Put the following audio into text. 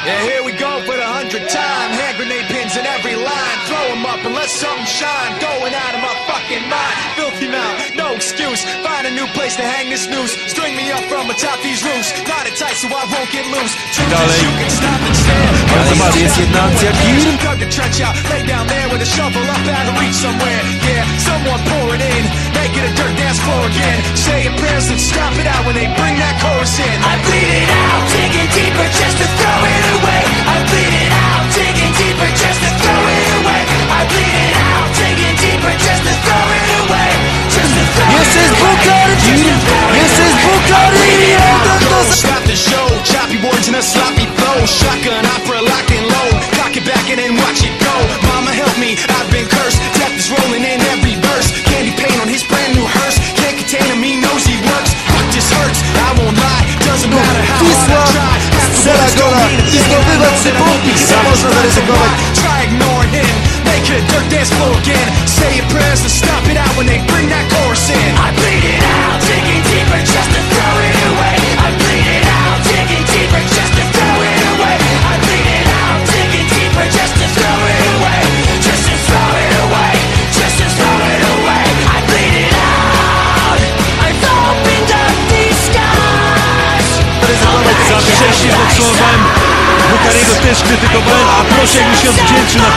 Yeah, here we go for the hundredth time. Hand grenade pins in every line. Throw them up and let something shine. Going out of my fucking mind. Filthy mouth, no excuse. Find a new place to hang this noose. String me up from atop these roofs. Not a tight so I won't get loose. Truth you can stop and stare. Ale ma jest jedna akcja Gil. Dug the trench out, lay down there with a shovel up out of reach somewhere. Yeah, someone pour it in. Make it a dirt dance floor again. Say your prayers and stop it out when they bring that chorus in. A sloppy flow. Shotgun opera locked and low. Cock it back and then watch it go. Mama help me, I've been cursed. Death is rolling in every verse. Candy paint on his brand new hearse. Can't contain him, he knows he works. Fuck this hurts, I won't lie. Doesn't matter how hard I try. strzela gola i zdobywa trzy punkty. Co można zaryzykować? Try ignoring him. Make a dirt dance floor again. Say your prayers to stop it out when they bring that chorus in. szczęście potrzebowałem Bukariego też krytykowałem, a Prosiak mi się odwdzięczył na